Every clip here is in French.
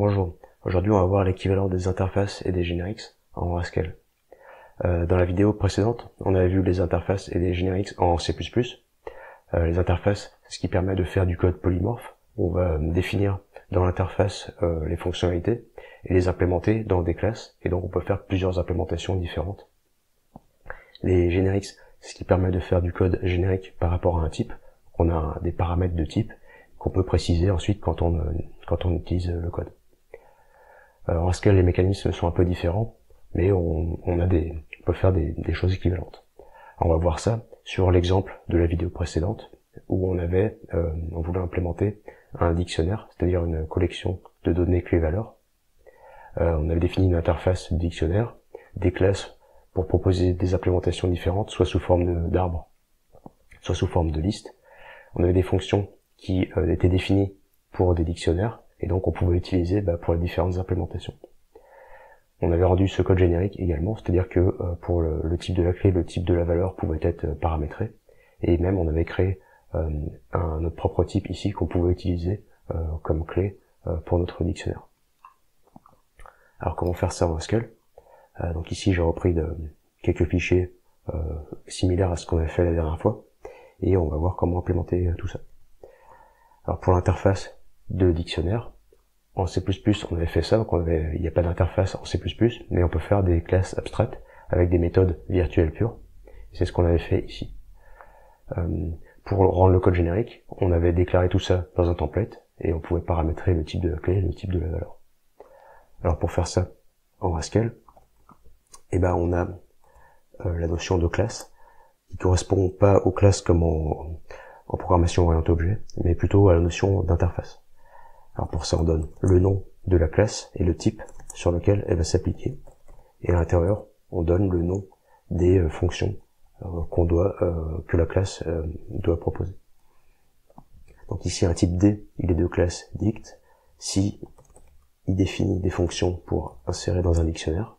Bonjour, aujourd'hui on va voir l'équivalent des interfaces et des generics en Haskell. Euh, dans la vidéo précédente, on avait vu les interfaces et les generics en C++. Euh, les interfaces, c'est ce qui permet de faire du code polymorphe. On va définir dans l'interface euh, les fonctionnalités et les implémenter dans des classes, et donc on peut faire plusieurs implémentations différentes. Les generics, c'est ce qui permet de faire du code générique par rapport à un type. On a des paramètres de type qu'on peut préciser ensuite quand on utilise le code. Alors, en Haskell, les mécanismes sont un peu différents, mais on, peut faire des, choses équivalentes. on va voir ça sur l'exemple de la vidéo précédente, où on avait, euh, on voulait implémenter un dictionnaire, c'est-à-dire une collection de données clés-valeurs. Euh, on avait défini une interface dictionnaire, des classes pour proposer des implémentations différentes, soit sous forme d'arbre, soit sous forme de liste. On avait des fonctions qui euh, étaient définies pour des dictionnaires, et donc on pouvait l'utiliser bah, pour les différentes implémentations. On avait rendu ce code générique également, c'est-à-dire que euh, pour le, type de la clé, le type de la valeur pouvait être euh, paramétré, et même on avait créé euh, un, notre propre type ici qu'on pouvait utiliser comme clé pour notre dictionnaire. Alors comment faire ça en Haskell Donc ici j'ai repris de, quelques fichiers similaires à ce qu'on avait fait la dernière fois, et on va voir comment implémenter tout ça. Alors pour l'interface, de dictionnaire. En C++, on avait fait ça, donc on avait, il n'y a pas d'interface en C++, mais on peut faire des classes abstraites avec des méthodes virtuelles pures. C'est ce qu'on avait fait ici. Euh, pour rendre le code générique, on avait déclaré tout ça dans un template et on pouvait paramétrer le type de la clé et le type de la valeur. Alors pour faire ça en Haskell, eh ben on a euh, la notion de classe qui correspond pas aux classes comme en, en programmation orientée objet, mais plutôt à la notion d'interface. Alors pour ça, on donne le nom de la classe et le type sur lequel elle va s'appliquer. Et à l'intérieur, on donne le nom des euh, fonctions euh, qu'on doit, euh, que la classe doit proposer. Donc ici, un type D, il est de classe dict. Si il définit des fonctions pour insérer dans un dictionnaire,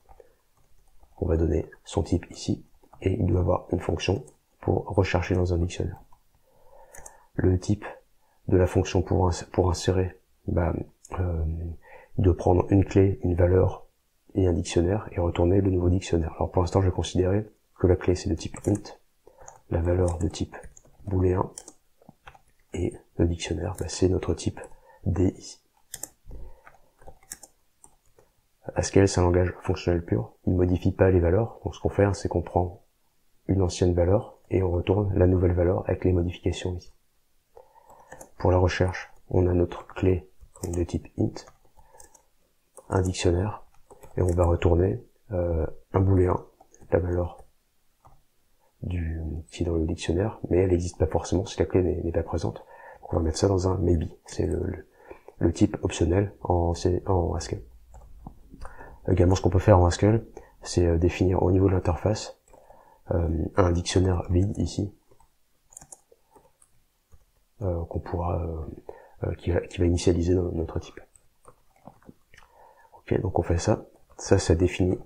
on va donner son type ici, et il doit avoir une fonction pour rechercher dans un dictionnaire. Le type de la fonction pour, pour insérer bah, euh, de prendre une clé, une valeur et un dictionnaire et retourner le nouveau dictionnaire. Alors pour l'instant, je vais considérer que la clé c'est de type int, la valeur de type booléen et le dictionnaire bah, c'est notre type d ici. Haskell c'est un langage fonctionnel pur, il modifie pas les valeurs, donc ce qu'on fait hein, c'est qu'on prend une ancienne valeur et on retourne la nouvelle valeur avec les modifications ici. Pour la recherche, on a notre clé de type int, un dictionnaire, et on va retourner euh, un booléen, la valeur du qui est dans le dictionnaire, mais elle n'existe pas forcément si la clé n'est pas présente. on va mettre ça dans un maybe, c'est le, type optionnel en, en Haskell. Également, ce qu'on peut faire en Haskell, c'est euh, définir au niveau de l'interface euh, un dictionnaire vide ici, qu'on pourra euh, qui, va, qui, va, initialiser notre type. Ok, donc on fait ça. Ça, ça définit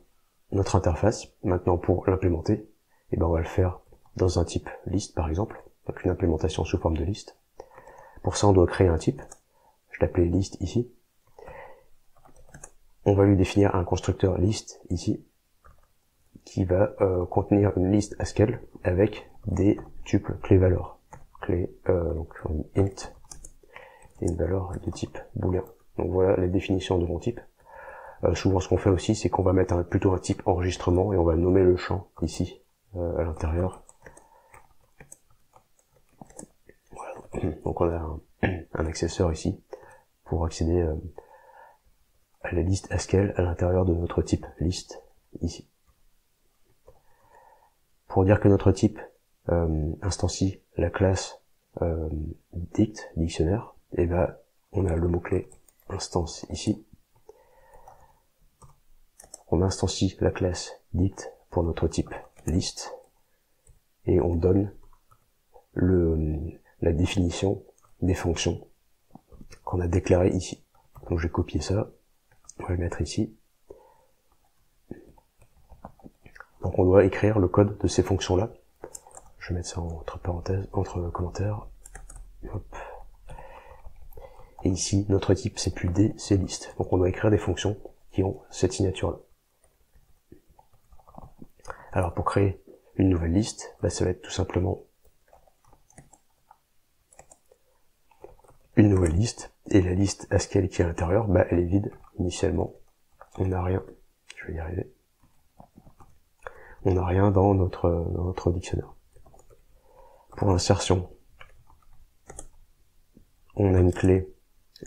notre interface. Maintenant, pour l'implémenter, eh ben, on va le faire dans un type liste, par exemple. Donc une implémentation sous forme de liste. Pour ça, on doit créer un type. Je l'appelais liste ici. On va lui définir un constructeur liste ici, qui va euh, contenir une liste Haskell avec des tuples clés valeurs. Clé, euh, donc int une valeur de type booléen. Donc voilà les définitions de mon type. Euh, souvent ce qu'on fait aussi c'est qu'on va mettre un, plutôt un type enregistrement et on va nommer le champ ici euh, à l'intérieur. Donc on a un, accesseur ici pour accéder euh, à la liste Haskell à l'intérieur de notre type liste ici. Pour dire que notre type instancie la classe dict dictionnaire, et là on a le mot-clé instance ici. On instancie la classe dite pour notre type liste et on donne le, la définition des fonctions qu'on a déclarées ici. Donc je vais ça, on va le mettre ici. Donc on doit écrire le code de ces fonctions-là. Je vais mettre ça entre parenthèses, entre commentaires. Hop. Et ici, notre type, c'est plus D, c'est liste. Donc on doit écrire des fonctions qui ont cette signature-là. Alors pour créer une nouvelle liste, bah, ça va être tout simplement une nouvelle liste, et la liste Haskell qui est à l'intérieur, bah, elle est vide initialement. On n'a rien. Je vais y arriver. On n'a rien dans notre, dans notre dictionnaire. Pour l'insertion, on a une clé,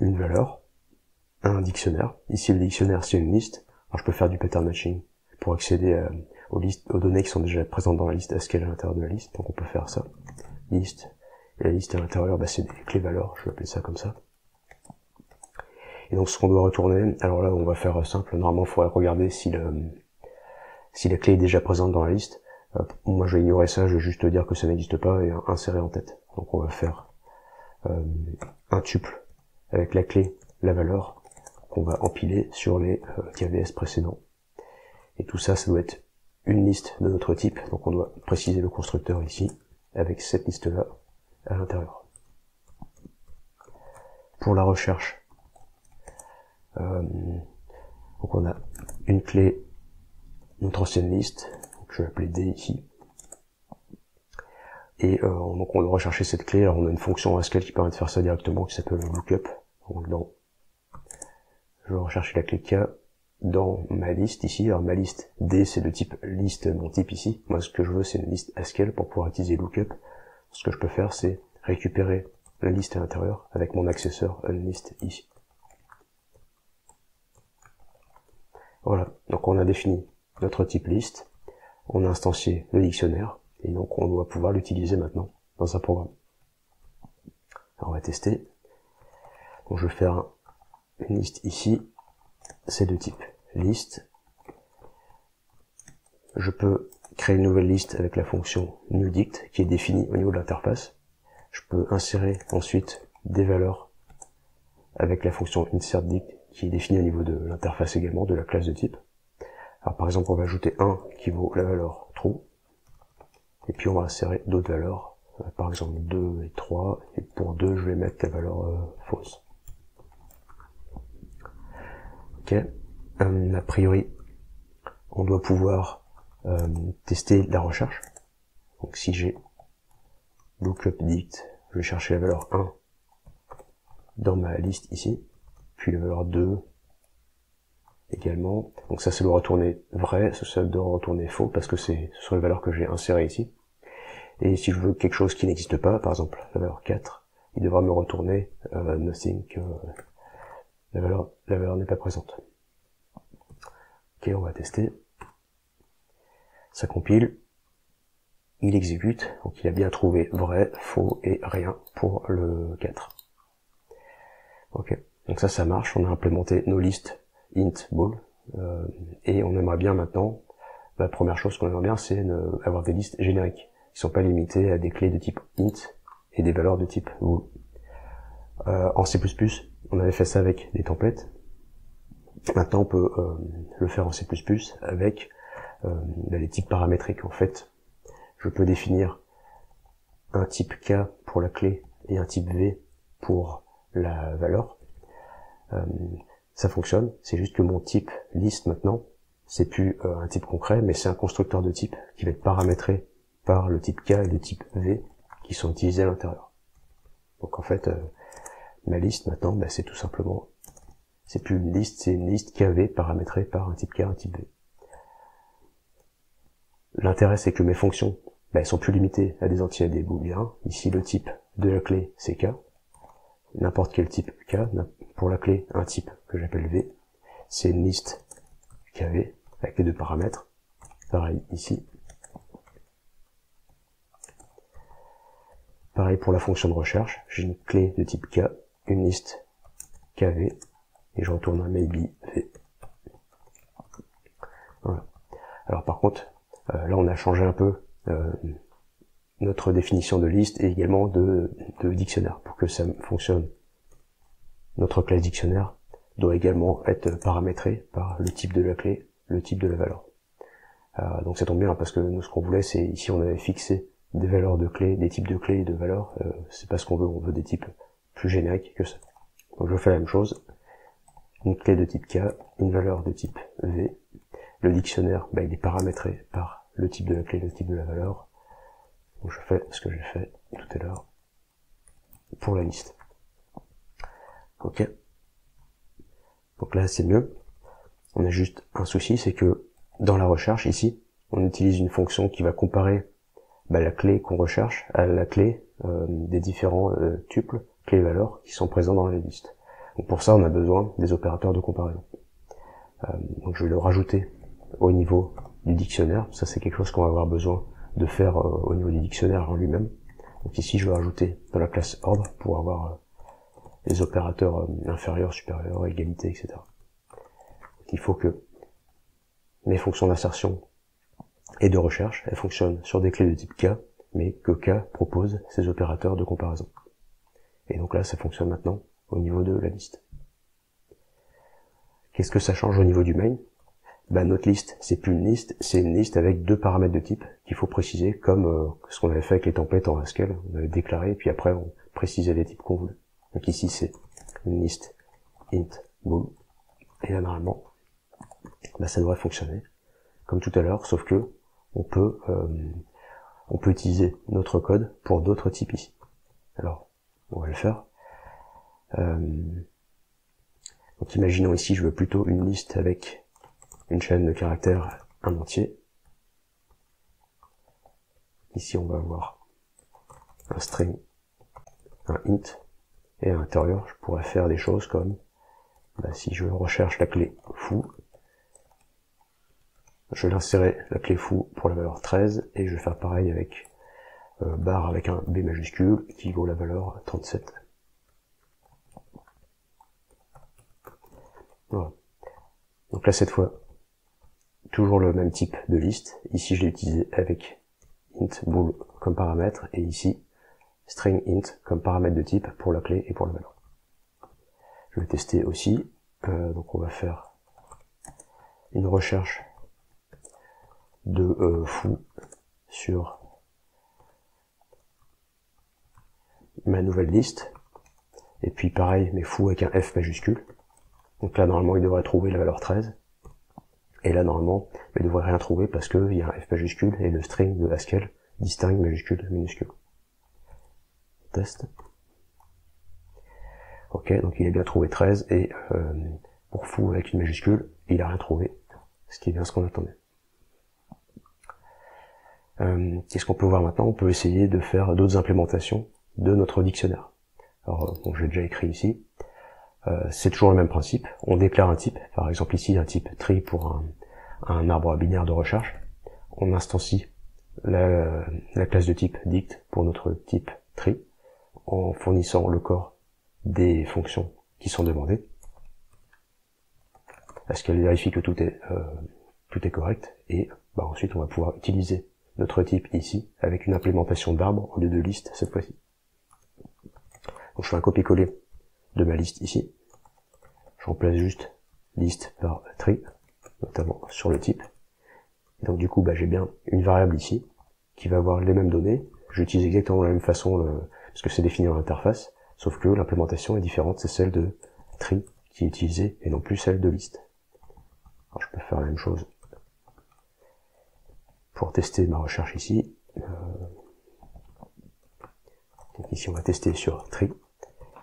une valeur, un dictionnaire. Ici, le dictionnaire, c'est une liste. Alors, je peux faire du pattern matching pour accéder euh, aux, listes, aux données qui sont déjà présentes dans la liste SQL à l'intérieur de la liste? Donc, on peut faire ça. Liste. Et la liste à l'intérieur, bah, c'est des clés valeurs. Je vais appeler ça comme ça. Et donc, ce qu'on doit retourner, alors là, on va faire simple. Normalement, il faudrait regarder si la clé est déjà présente dans la liste. Euh, moi, je vais ignorer ça. Je vais juste dire que ça n'existe pas et insérer en tête. Donc, on va faire euh, un tuple avec la clé, la valeur, qu'on va empiler sur les euh, KVS précédents. Et tout ça, ça doit être une liste de notre type, donc on doit préciser le constructeur ici, avec cette liste-là à l'intérieur. Pour la recherche, euh, donc on a une clé, notre ancienne liste, je vais l'appeler D ici, et euh, donc on doit rechercher cette clé. Alors on a une fonction Haskell qui permet de faire ça directement, qui s'appelle lookup. Donc dans, je vais rechercher la clé K dans ma liste ici. Alors ma liste D c'est de type liste mon type ici. Moi ce que je veux c'est une liste Haskell pour pouvoir utiliser lookup. Ce que je peux faire c'est récupérer la liste à l'intérieur avec mon accesseur unlist ici. Voilà, donc on a défini notre type liste, on a instancié le dictionnaire, et donc on doit pouvoir l'utiliser maintenant dans un programme. Alors on va tester. Donc je vais faire une liste ici, c'est de type liste. Je peux créer une nouvelle liste avec la fonction newDict qui est définie au niveau de l'interface. Je peux insérer ensuite des valeurs avec la fonction insertDict qui est définie au niveau de l'interface également, de la classe de type. Alors par exemple, on va ajouter 1 qui vaut la valeur true, et puis on va insérer d'autres valeurs, euh, par exemple 2 et 3, et pour 2 je vais mettre la valeur euh, fausse. Ok, euh, a priori on doit pouvoir tester la recherche. Donc si j'ai lookup dict, je vais chercher la valeur 1 dans ma liste ici, puis la valeur 2 également. Donc ça, ça doit retourner vrai, ça, doit retourner faux, parce que c'est ce sont les valeurs que j'ai insérées ici. Et si je veux quelque chose qui n'existe pas, par exemple la valeur 4, il devra me retourner euh, nothing que la valeur, la valeur n'est pas présente. Ok, on va tester. Ça compile. Il exécute, donc il a bien trouvé vrai, faux et rien pour le 4. Ok, donc ça, ça marche. On a implémenté nos listes int ball euh, et on aimerait bien maintenant. La première chose qu'on aimerait bien, c'est avoir des listes génériques qui sont pas limités à des clés de type int et des valeurs de type bool. Euh, en C++, on avait fait ça avec des templates. Maintenant, on peut euh, le faire en C++ avec euh, bah, les types paramétriques. En fait, je peux définir un type K pour la clé et un type V pour la valeur. Euh, ça fonctionne. C'est juste que mon type liste maintenant, c'est plus euh, un type concret, mais c'est un constructeur de type qui va être paramétré par le type K et le type V qui sont utilisés à l'intérieur. Donc en fait, euh, ma liste maintenant, bah, c'est tout simplement, c'est plus une liste, c'est une liste KV paramétrée par un type K, un type V. L'intérêt c'est que mes fonctions, bah, elles sont plus limitées à des entiers, à des booléens. Ici le type de la clé c'est K, n'importe quel type K, pour la clé un type que j'appelle V, c'est une liste KV avec les deux paramètres. Pareil ici, Pareil pour la fonction de recherche, j'ai une clé de type K, une liste KV, et je retourne un maybe V. Voilà. Alors par contre, euh, là on a changé un peu euh, notre définition de liste et également de, dictionnaire pour que ça fonctionne. Notre classe dictionnaire doit également être paramétrée par le type de la clé, le type de la valeur. Euh, donc ça tombe bien parce que nous ce qu'on voulait c'est ici on avait fixé des valeurs de clés, des types de clés et de valeurs, euh, c'est pas ce qu'on veut, on veut des types plus génériques que ça. Donc je fais la même chose, une clé de type K, une valeur de type V. Le dictionnaire, bah, il est paramétré par le type de la clé, le type de la valeur. Donc je fais ce que j'ai fait tout à l'heure pour la liste. Ok. Donc là c'est mieux. On a juste un souci, c'est que dans la recherche ici, on utilise une fonction qui va comparer bah, la clé qu'on recherche à la clé euh, des différents euh, tuples, clés valeurs qui sont présents dans la liste. Donc pour ça, on a besoin des opérateurs de comparaison. Euh, donc je vais le rajouter au niveau du dictionnaire. Ça, c'est quelque chose qu'on va avoir besoin de faire euh, au niveau du dictionnaire en lui-même. Donc ici, je vais rajouter dans la classe ordre pour avoir euh, les opérateurs inférieurs, supérieurs, égalité, etc. Donc il faut que mes fonctions d'insertion et de recherche, elles fonctionnent sur des clés de type K, mais que K propose ces opérateurs de comparaison. Et donc là, ça fonctionne maintenant au niveau de la liste. Qu'est-ce que ça change au niveau du main? Bah, Notre liste, c'est plus une liste, c'est une liste avec deux paramètres de type qu'il faut préciser, comme euh, ce qu'on avait fait avec les templates en Haskell. On avait déclaré, puis après on précisait les types qu'on voulait. Donc ici, c'est une liste int bool. Et là, normalement, bah, ça devrait fonctionner comme tout à l'heure, sauf que on peut euh, on peut utiliser notre code pour d'autres types ici. Alors, on va le faire. Euh, donc imaginons ici, je veux plutôt une liste avec une chaîne de caractères un entier. Ici, on va avoir un string, un int, et à l'intérieur, je pourrais faire des choses comme, bah, si je recherche la clé foo, je vais insérer la clé foo pour la valeur 13, et je vais faire pareil avec euh, barre avec un B majuscule qui vaut la valeur 37. Voilà. Donc là, cette fois, toujours le même type de liste. Ici, je l'ai utilisé avec int bool comme paramètre, et ici, string int comme paramètre de type pour la clé et pour la valeur. Je vais tester aussi. Euh, donc on va faire une recherche de euh, foo sur ma nouvelle liste. Et puis pareil, mais fou avec un F majuscule. Donc là, normalement, il devrait trouver la valeur 13. Et là, normalement, il devrait rien trouver parce qu'il y a un F majuscule et le string de Haskell distingue majuscule minuscule. Test. Ok, donc il a bien trouvé 13 et euh, pour fou avec une majuscule, il a rien trouvé, ce qui est bien ce qu'on attendait. Euh, Qu'est-ce qu'on peut voir maintenant? On peut essayer de faire d'autres implémentations de notre dictionnaire. Alors, bon, j'ai déjà écrit ici. Euh, c'est toujours le même principe. On déclare un type, par exemple ici un type tree pour un, un arbre binaire de recherche. On instancie la, la, classe de type dict pour notre type tree en fournissant le corps des fonctions qui sont demandées. Est-ce qu'elle vérifie que tout est, euh, tout est correct? Et bah, ensuite on va pouvoir utiliser notre type ici avec une implémentation d'arbre au lieu de liste cette fois-ci. Donc je fais un copier-coller de ma liste ici. Je remplace juste liste par tree, notamment sur le type. donc du coup, bah, j'ai bien une variable ici qui va avoir les mêmes données. J'utilise exactement la même façon le, parce que c'est défini dans l'interface, sauf que l'implémentation est différente, c'est celle de tree qui est utilisée et non plus celle de liste. Alors je peux faire la même chose pour tester ma recherche ici. Euh, donc ici on va tester sur tree.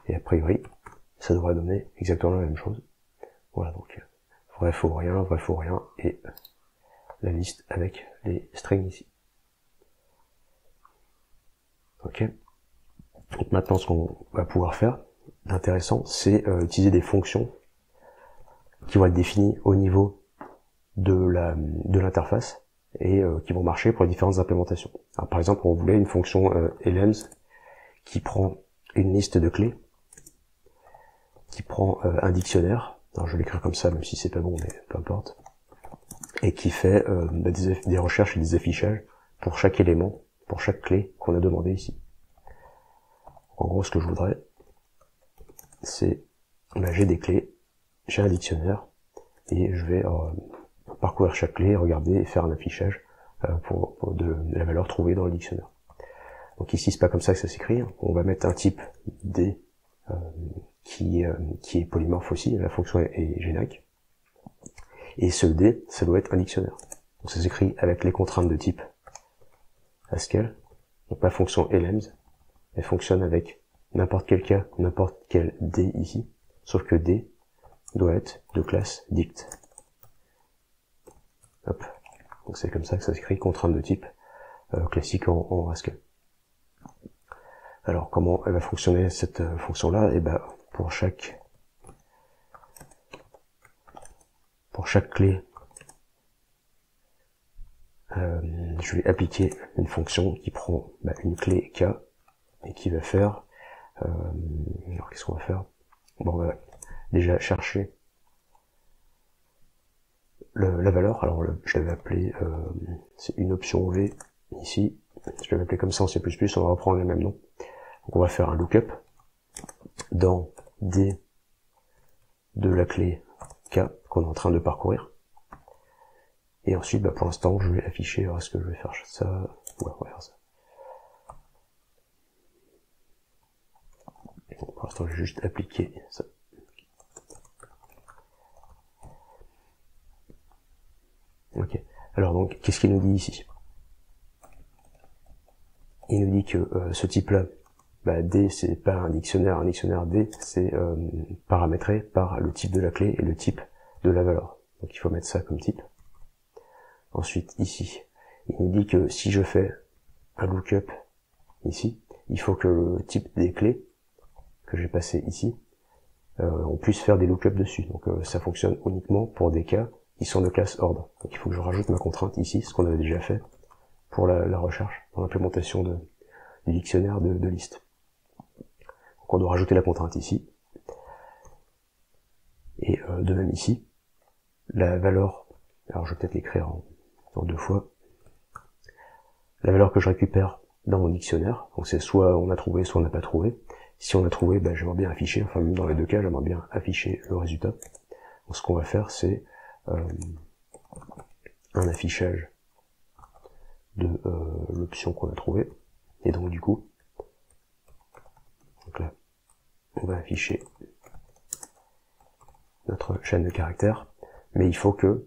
Et a priori, ça devrait donner exactement la même chose. Voilà, donc vrai, faux, rien, vrai, faux, rien, et la liste avec les strings ici. Ok. Donc maintenant, ce qu'on va pouvoir faire d'intéressant, c'est euh, utiliser des fonctions qui vont être définies au niveau de la de l'interface et euh, qui vont marcher pour les différentes implémentations. Alors, par exemple, on voulait une fonction euh, elems qui prend une liste de clés qui prend euh, un dictionnaire, alors je vais l'écrire comme ça même si c'est pas bon mais peu importe, et qui fait bah, des, recherches et des affichages pour chaque élément, pour chaque clé qu'on a demandé ici. En gros ce que je voudrais, c'est bah, j'ai des clés, j'ai un dictionnaire, et je vais parcourir chaque clé, regarder et faire un affichage pour, de, la valeur trouvée dans le dictionnaire. Donc ici c'est pas comme ça que ça s'écrit, on va mettre un type D qui, qui est polymorphe aussi, la fonction est, générique. Et ce D, ça doit être un dictionnaire. Donc ça s'écrit avec les contraintes de type Haskell. Donc la fonction elems, elle fonctionne avec n'importe quel cas, n'importe quel D ici, sauf que D doit être de classe dict. Hop. Donc c'est comme ça que ça s'écrit contrainte de type euh, classique en, en, Haskell. Alors comment elle va fonctionner cette euh, fonction-là? Eh ben pour chaque pour chaque clé, euh, je vais appliquer une fonction qui prend bah, une clé k et qui va faire alors qu'est-ce qu'on va faire? Bon, on va déjà chercher la valeur. Alors je l'avais appelé, euh, c'est une option V ici. Je l'avais appelé comme ça en C++, on va reprendre le même nom. Donc on va faire un lookup dans D de la clé K qu'on est en train de parcourir. Et ensuite, bah, pour l'instant, je vais afficher, est-ce que je vais faire ça Ouais, on va faire ça. pour l'instant, je vais juste appliquer ça. Ok. Alors donc, qu'est-ce qu'il nous dit ici? Il nous dit que euh, ce type-là, bah, D, c'est pas un dictionnaire. Un dictionnaire D, c'est euh, paramétré par le type de la clé et le type de la valeur. Donc il faut mettre ça comme type. Ensuite, ici, il nous dit que si je fais un lookup ici, il faut que le type des clés que j'ai passé ici, euh, on puisse faire des lookups dessus. Donc euh, ça fonctionne uniquement pour des cas sont de classe ordre. Donc il faut que je rajoute ma contrainte ici, ce qu'on avait déjà fait pour la, recherche, pour l'implémentation du dictionnaire de, de liste. Donc on doit rajouter la contrainte ici. Et euh, de même ici, la valeur, alors je vais peut-être l'écrire en, deux fois, la valeur que je récupère dans mon dictionnaire, donc c'est soit on a trouvé, soit on n'a pas trouvé. Si on a trouvé, ben, j'aimerais bien afficher, enfin dans les deux cas, j'aimerais bien afficher le résultat. Donc ce qu'on va faire, c'est un affichage de euh, l'option qu'on a trouvée. Et donc du coup, là, on va afficher notre chaîne de caractères, mais il faut que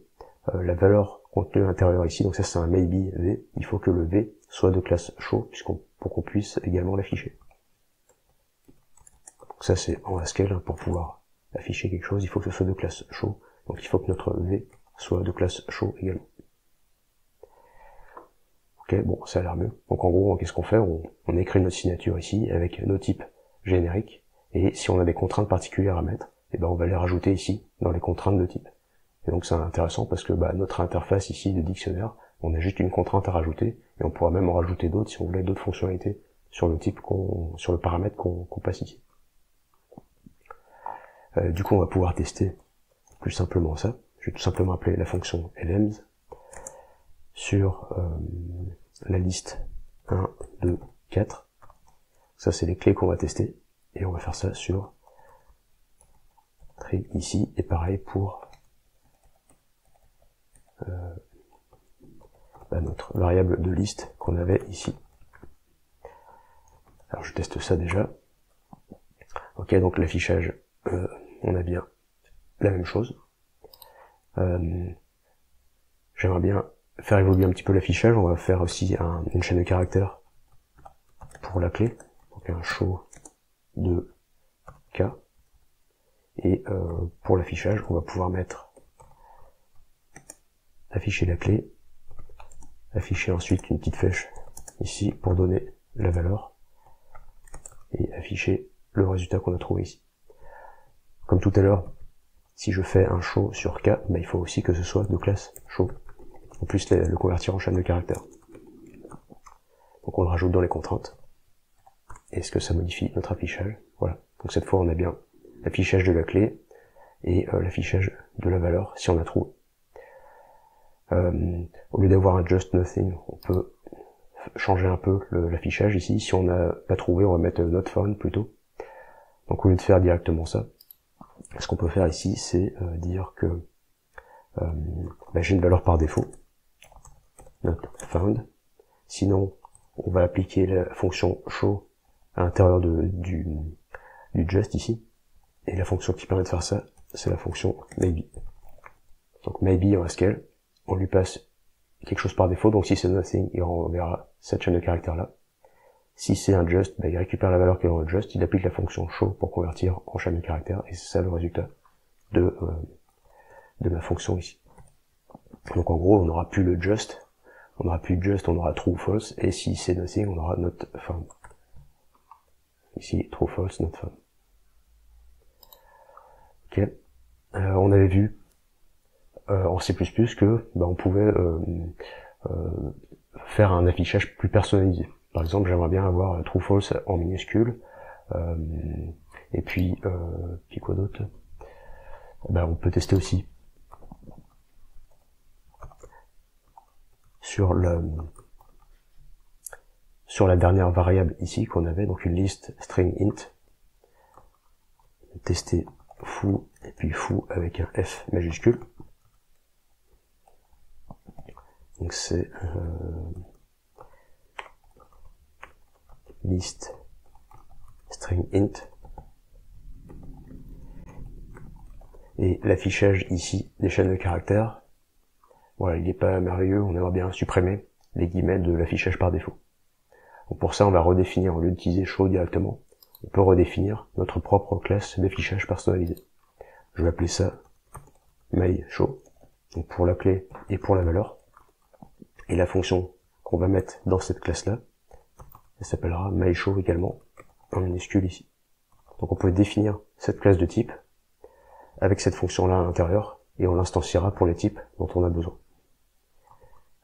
euh, la valeur contenue à l'intérieur ici, donc ça c'est un maybe v, il faut que le v soit de classe show puisqu'on pour qu'on puisse également l'afficher. Donc ça c'est en Haskell hein, pour pouvoir afficher quelque chose, il faut que ce soit de classe show donc il faut que notre V soit de classe show également. Ok, bon, ça a l'air mieux. Donc en gros, qu'est-ce qu'on fait? On, écrit notre signature ici avec nos types génériques, et si on a des contraintes particulières à mettre, eh ben on va les rajouter ici, dans les contraintes de type. Et donc c'est intéressant parce que bah, notre interface ici de dictionnaire, on a juste une contrainte à rajouter, et on pourra même en rajouter d'autres si on voulait d'autres fonctionnalités sur le type qu'on, sur le paramètre qu'on passe ici. Euh, du coup, on va pouvoir tester plus simplement ça. Je vais tout simplement appeler la fonction elems sur euh, la liste 1, 2, 4. Ça, c'est les clés qu'on va tester. Et on va faire ça sur tree ici. Et pareil pour euh, bah, notre variable de liste qu'on avait ici. Alors je teste ça déjà. Ok, donc l'affichage, euh, on a bien la même chose. Euh, j'aimerais bien faire évoluer un petit peu l'affichage. On va faire aussi une chaîne de caractères pour la clé. Donc un show de K. Et euh, pour l'affichage, on va pouvoir mettre afficher la clé, afficher ensuite une petite flèche ici pour donner la valeur et afficher le résultat qu'on a trouvé ici. Comme tout à l'heure, si je fais un show sur K, bah, il faut aussi que ce soit de classe show. En plus le convertir en chaîne de caractères. Donc on le rajoute dans les contraintes. Est-ce que ça modifie notre affichage? Voilà. Donc cette fois on a bien l'affichage de la clé et euh, l'affichage de la valeur si on a trouvé. Euh, au lieu d'avoir un just nothing, on peut changer un peu l'affichage ici. Si on n'a pas trouvé, on va mettre not found plutôt. Donc au lieu de faire directement ça, ce qu'on peut faire ici, c'est euh, dire que euh, bah, j'ai une valeur par défaut, not found. Sinon, on va appliquer la fonction show à l'intérieur du, du just ici. Et la fonction qui permet de faire ça, c'est la fonction maybe. Donc maybe en SQL, on lui passe quelque chose par défaut, donc si c'est nothing, il renverra cette chaîne de caractères là. Si c'est un just, bah, il récupère la valeur qui est dans le just, il applique la fonction show pour convertir en chaîne de caractères, et c'est ça le résultat de, euh, de ma fonction ici. Donc en gros, on n'aura plus le just, on aura plus just, on aura true ou false, et si c'est nothing, on aura not found. Ici, true false, not found. Ok. Euh, on avait vu euh, en C++ que bah, on pouvait euh, euh, faire un affichage plus personnalisé. Par exemple, j'aimerais bien avoir true false en minuscule, et puis, puis quoi d'autre? Bah, On peut tester aussi. Sur le sur la dernière variable ici qu'on avait, donc une liste string int, tester foo et puis foo avec un F majuscule. Donc c'est euh, list string int et l'affichage ici des chaînes de caractères. Voilà, il n'est pas merveilleux, on aimerait bien supprimer les guillemets de l'affichage par défaut. Pour ça, on va redéfinir, au lieu d'utiliser show directement, on peut redéfinir notre propre classe d'affichage personnalisé. Je vais appeler ça myShow, donc pour la clé et pour la valeur. Et la fonction qu'on va mettre dans cette classe-là, elle s'appellera myShow également, en minuscule ici. Donc on peut définir cette classe de type avec cette fonction-là à l'intérieur, et on l'instanciera pour les types dont on a besoin.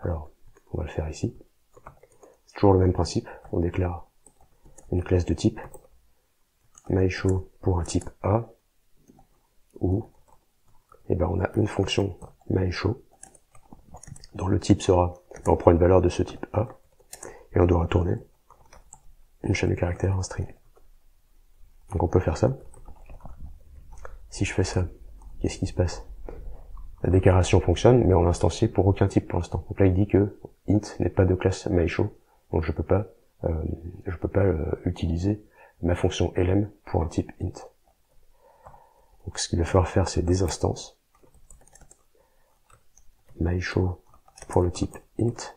Alors, on va le faire ici. C'est toujours le même principe, on déclare une classe de type myShow pour un type A, ou eh ben on a une fonction myShow dont le type sera on prend une valeur de ce type A, et on doit retourner une chaîne de caractères, en string. Donc on peut faire ça. Si je fais ça, qu'est-ce qui se passe? La déclaration fonctionne, mais on l'instancié pour aucun type pour l'instant. Donc là il dit que int n'est pas de classe myShow, donc je peux pas, euh, je peux pas euh, utiliser ma fonction lm pour un type int. Donc ce qu'il va falloir faire, c'est des instances. myShow pour le type int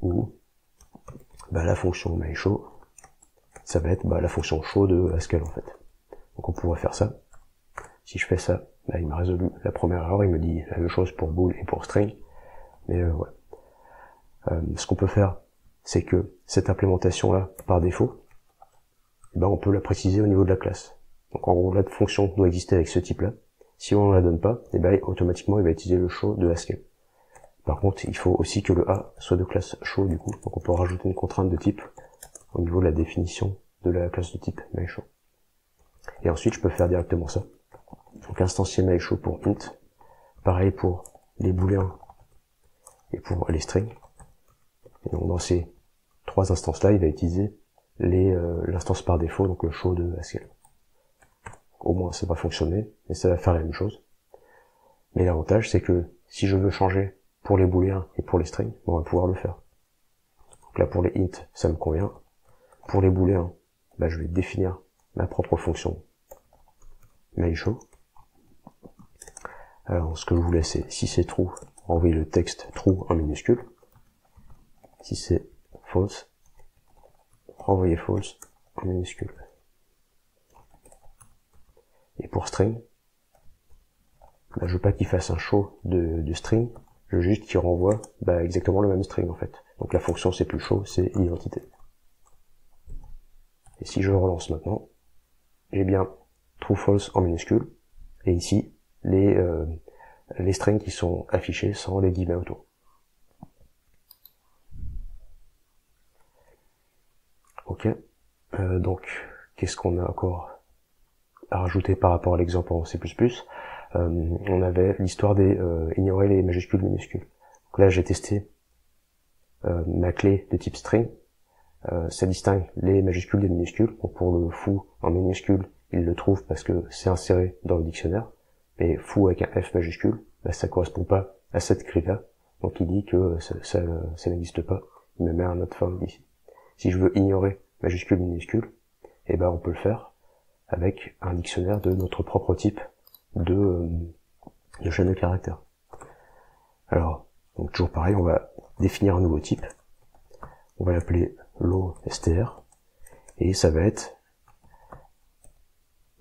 ou bah, la fonction myShow ça va être bah, la fonction show de Haskell en fait. Donc on pourrait faire ça. Si je fais ça, bah, il m'a résolu la première erreur, il me dit la même chose pour bool et pour string. Mais euh. Euh, ce qu'on peut faire, c'est que cette implémentation là, par défaut, on peut la préciser au niveau de la classe. Donc en gros, la fonction doit exister avec ce type-là. Si on ne la donne pas, eh ben, automatiquement il va utiliser le show de Haskell. Par contre, il faut aussi que le A soit de classe show du coup. Donc on peut rajouter une contrainte de type au niveau de la définition de la classe de type myShow. Et ensuite, je peux faire directement ça. Donc instancier myShow pour int. Pareil pour les booléens et pour les strings. Et donc dans ces trois instances-là, il va utiliser euh, l'instance par défaut, donc le show de Haskell au moins ça va fonctionner, et ça va faire la même chose. Mais l'avantage, c'est que si je veux changer pour les booléens et pour les strings, on va pouvoir le faire. Donc là, pour les int, ça me convient. Pour les booléens, bah, je vais définir ma propre fonction myShow. Alors, ce que je voulais, c'est, si c'est true, envoyer le texte true en minuscule. Si c'est false, renvoyer false en minuscule. Et pour string, bah, je veux pas qu'il fasse un show de, string, juste qu'il renvoie bah, exactement le même string en fait. Donc la fonction c'est plus show, c'est identité. Et si je relance maintenant, j'ai bien true false en minuscule, et ici les, euh, les strings qui sont affichés sans les guillemets autour. Ok, euh, donc qu'est-ce qu'on a encore à rajouter par rapport à l'exemple en C++, on avait l'histoire des euh, ignorer les majuscules minuscules. Donc là, j'ai testé euh, ma clé de type string. ça distingue les majuscules des minuscules. Donc pour le fou en minuscule, il le trouve parce que c'est inséré dans le dictionnaire. Mais fou avec un F majuscule, bah, ça correspond pas à cette clé-là. Donc il dit que ça, n'existe pas. Il me met un autre forme ici. Si je veux ignorer majuscule minuscule, eh ben on peut le faire avec un dictionnaire de notre propre type de, euh, de chaîne de caractères. Alors, donc toujours pareil, on va définir un nouveau type. On va l'appeler LOSTR et ça va être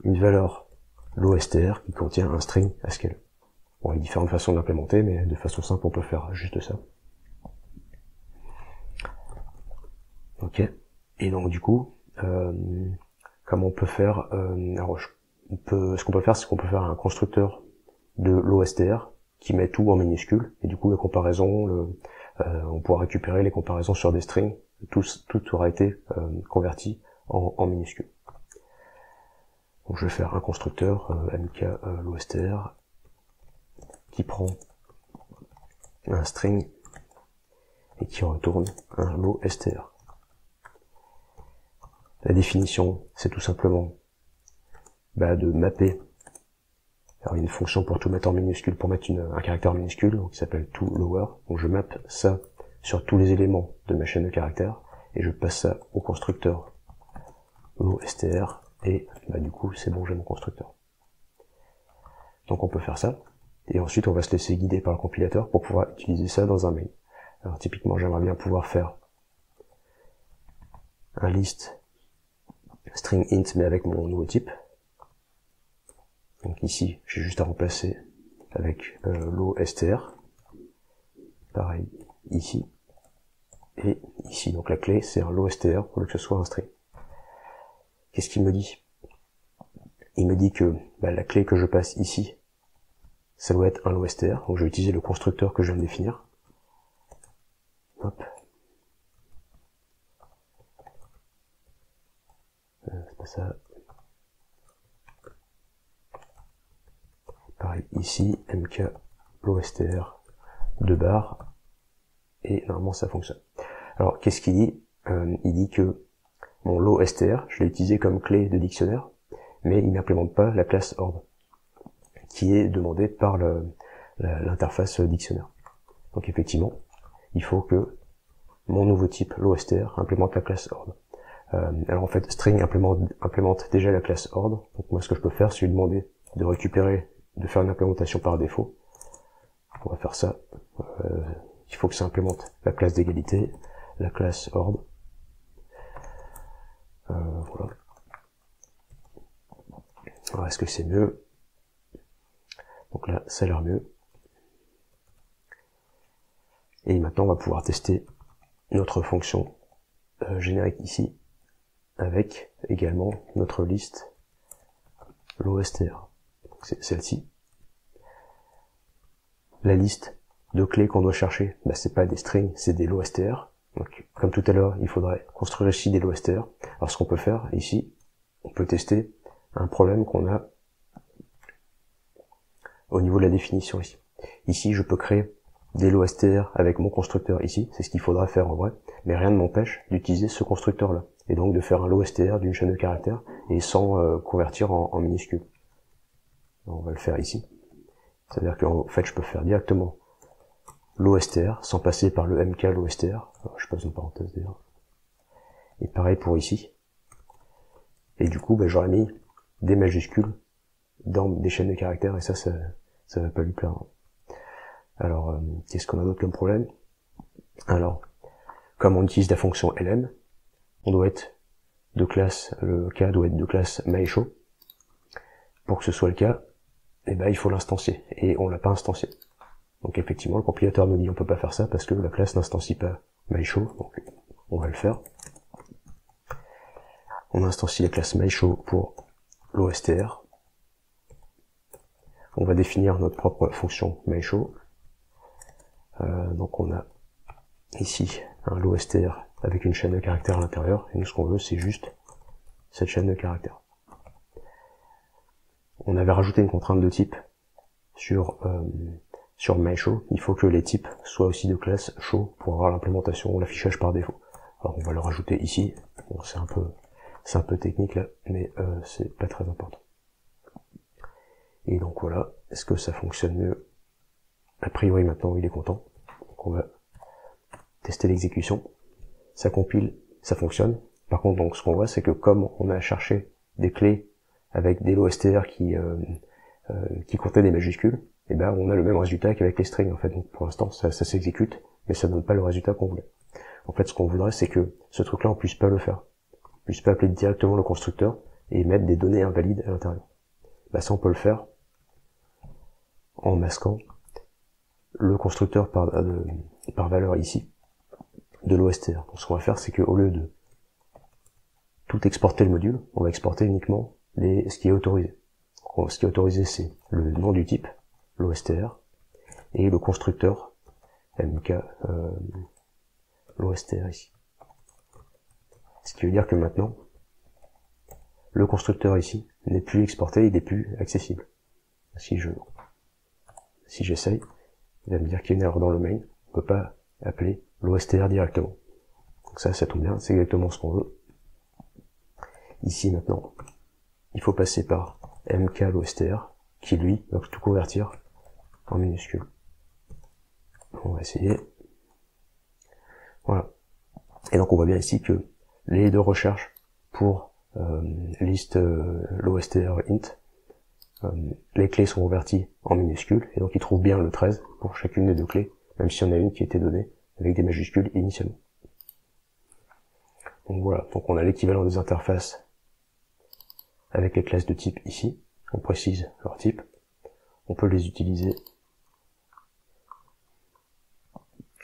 une valeur LOSTR qui contient un string Haskell. Bon, il y a différentes façons d'implémenter, mais de façon simple, on peut faire juste ça. Ok. Et donc du coup, euh, comment on peut faire euh, alors, on peut, Ce qu'on peut faire, c'est qu'on peut faire un constructeur de l'OSTR qui met tout en minuscule, et du coup, la comparaison, le, euh, on pourra récupérer les comparaisons sur des strings, tout, tout aura été euh, converti en, en minuscule. Donc je vais faire un constructeur euh, euh, l'OSTR qui prend un string et qui retourne un LOSTR. La définition, c'est tout simplement bah, de mapper alors, une fonction pour tout mettre en minuscule, pour mettre un caractère minuscule, donc, qui s'appelle toLower. Donc je mappe ça sur tous les éléments de ma chaîne de caractères, et je passe ça au constructeur LOSTR, et bah, du coup c'est bon, j'ai mon constructeur. Donc on peut faire ça, et ensuite on va se laisser guider par le compilateur pour pouvoir utiliser ça dans un mail. Alors typiquement j'aimerais bien pouvoir faire un list string int mais avec mon nouveau type. Donc ici, j'ai juste à remplacer avec euh, str. Pareil ici. Et ici, donc la clé, c'est un str pour que ce soit un string. Qu'est-ce qu'il me dit? Il me dit que bah, la clé que je passe ici, ça doit être un str. Donc je vais utiliser le constructeur que je viens de définir. Hop. Euh, c'est pas ça. Pareil, ici, mk l'ostr, deux barres, et normalement ça fonctionne. Alors, qu'est-ce qu'il dit? Euh, Il dit que mon LOSTR, je l'ai utilisé comme clé de dictionnaire, mais il n'implémente pas la classe orb, qui est demandée par l'interface dictionnaire. Donc effectivement, il faut que mon nouveau type LOSTR implémente la classe orb. Euh, alors en fait, string implémente, implémente déjà la classe orb, donc moi ce que je peux faire, c'est lui demander de récupérer de faire une implémentation par défaut. On va faire ça. Euh, il faut que ça implémente la classe d'égalité, la classe orb. Euh, voilà. Alors est-ce que c'est mieux? Donc là, ça a l'air mieux. Et maintenant, on va pouvoir tester notre fonction euh, générique ici, avec également notre liste l'OSTR c'est celle-ci. La liste de clés qu'on doit chercher, bah, c'est pas des strings, c'est des LOSTR. Donc, comme tout à l'heure, il faudrait construire ici des LOSTR. Alors, ce qu'on peut faire ici, on peut tester un problème qu'on a au niveau de la définition ici. Ici, je peux créer des LOSTR avec mon constructeur ici, c'est ce qu'il faudra faire en vrai, mais rien ne m'empêche d'utiliser ce constructeur-là, et donc de faire un LOSTR d'une chaîne de caractères, et sans euh, convertir en, en minuscule on va le faire ici. C'est-à-dire qu'en fait, je peux faire directement l'OSTR sans passer par le MK l'OSTR. Je passe une parenthèse d'ailleurs. Et pareil pour ici. Et du coup, ben, j'aurais mis des majuscules dans des chaînes de caractères et ça, ça, ça va pas lui plaire. Alors, euh, qu'est-ce qu'on a d'autre comme problème? Alors, comme on utilise la fonction lm, on doit être de classe, le cas doit être de classe MyShow. Pour que ce soit le cas, eh ben, il faut l'instancier, et on l'a pas instancié. Donc effectivement, le compilateur nous dit on peut pas faire ça parce que la classe n'instancie pas MyShow, donc on va le faire. On instancie la classe MyShow pour l'OSTR. On va définir notre propre fonction MyShow. Euh, donc on a ici un l'OSTR avec une chaîne de caractères à l'intérieur, et nous ce qu'on veut c'est juste cette chaîne de caractères on avait rajouté une contrainte de type sur euh, sur MyShow. Il faut que les types soient aussi de classe show pour avoir l'implémentation ou l'affichage par défaut. Alors on va le rajouter ici. C'est un peu c'est un peu technique là, mais euh, c'est pas très important. Et donc voilà, est-ce que ça fonctionne mieux? A priori maintenant il est content. Donc on va tester l'exécution. Ça compile, ça fonctionne. Par contre, donc, ce qu'on voit, c'est que comme on a cherché des clés avec des lots str qui, euh, euh, qui comptaient des majuscules, et eh ben on a le même résultat qu'avec les strings en fait. Donc pour l'instant ça, ça s'exécute, mais ça donne pas le résultat qu'on voulait. En fait ce qu'on voudrait c'est que ce truc là on puisse pas le faire. On puisse pas appeler directement le constructeur et mettre des données invalides à l'intérieur. Bah ça on peut le faire en masquant le constructeur par, euh, par valeur ici de l'OSTR. Donc ce qu'on va faire c'est que au lieu de tout exporter le module, on va exporter uniquement les, ce qui est autorisé. ce qui est autorisé c'est le nom du type, l'OSTR, et le constructeur MK euh, l'OSTR ici. Ce qui veut dire que maintenant, le constructeur ici n'est plus exporté, il n'est plus accessible. Si je si j'essaye, il va me dire qu'il y a une erreur dans le main, on peut pas appeler l'OSTR directement. Donc ça, ça tombe bien, c'est exactement ce qu'on veut. Ici maintenant, il faut passer par MK l'OSTR, qui lui va tout convertir en minuscule. On va essayer. Voilà. Et donc on voit bien ici que les deux recherches pour euh, liste euh, l'OSTR int, euh, les clés sont converties en minuscules, et donc il trouve bien le 13 pour chacune des deux clés, même si on a une qui était donnée avec des majuscules initialement. Donc voilà, donc on a l'équivalent des interfaces avec les classes de type ici, on précise leur type, on peut les utiliser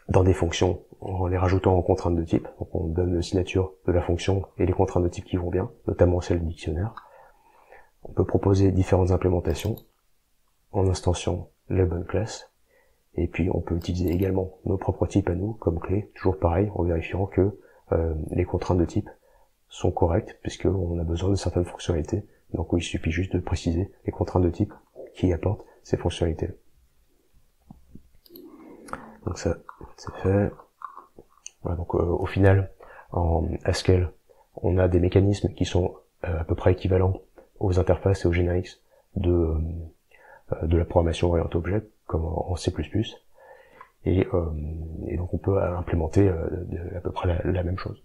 dans des fonctions en les rajoutant en contraintes de type. Donc on donne la signature de la fonction et les contraintes de type qui vont bien, notamment celle du dictionnaire. On peut proposer différentes implémentations en instanciant les bonnes classes. Et puis on peut utiliser également nos propres types à nous comme clé, toujours pareil, en vérifiant que euh, les contraintes de type sont correctes, puisqu'on a besoin de certaines fonctionnalités. Donc il suffit juste de préciser les contraintes de type qui apportent ces fonctionnalités. Donc ça, c'est fait. Voilà, donc euh, au final, en Haskell, on a des mécanismes qui sont euh, à peu près équivalents aux interfaces et aux génériques de, euh, de la programmation orientée objet, comme en, C++. Et, et, donc on peut implémenter à peu près la, même chose.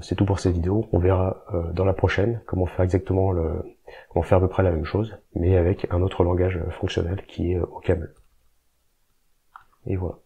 C'est tout pour cette vidéo. On verra dans la prochaine comment faire exactement le, comment faire à peu près la même chose, mais avec un autre langage fonctionnel qui est OCaml. Et voilà.